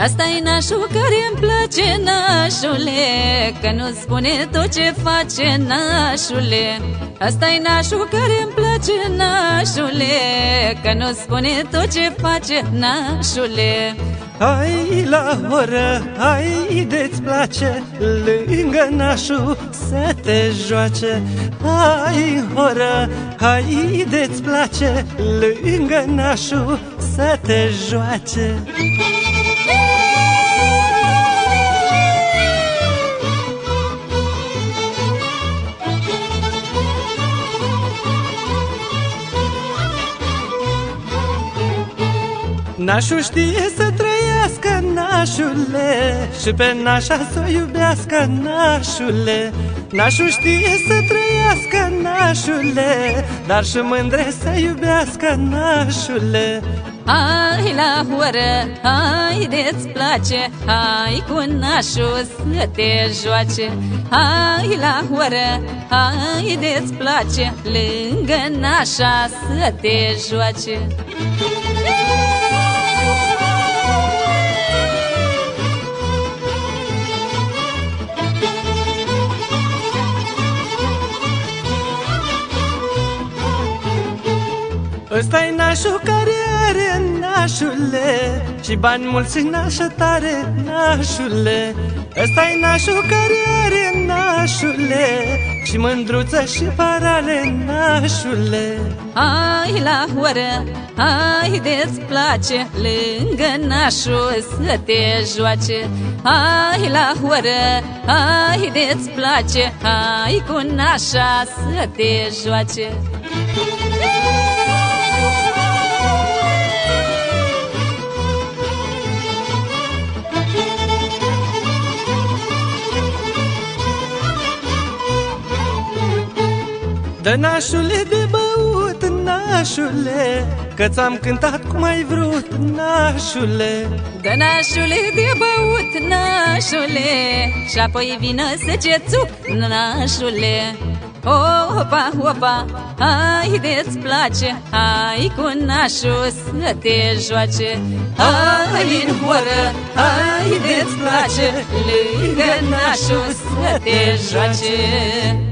asta e nașul care îmi place, nașule Că nu spune tot ce face, nașule. Asta e nașul care îmi place, nașule Că nu spune tot ce face, nașule. Hai la oră, hai de-ți place Lângă nașul să te joace. Hai oră, hai de-ți place Lângă nașul să te joace Nașul știe să trăiască, nașule Și pe nașa să o iubească, nașule. Nașul știe să trăiască, nașule Dar și mândre să iubească, nașule. Hai la horă, hai de-ți place Hai cu nașul să te joace. Hai la horă, hai de-ți place Lângă nașa să te joace Ăsta-i nașul care are nașule Și bani mulți și nașă tare, nașule. Ăsta-i nașul care are nașule Și mândruță și parale, nașule. Hai la horă, hai de-ți place Lângă nașul să te joace. Hai la horă, hai de-ți place Hai cu nașa să te joace Dă nașule de băut, nașule Că ți-am cântat cum ai vrut, nașule Dă nașule de băut, nașule Și apoi vină să cețuc, nașule Opa, opa, hai de-ți place Hai cu nașul să te joace. Hai în horă, hai de-ți place Lângă nașul să te joace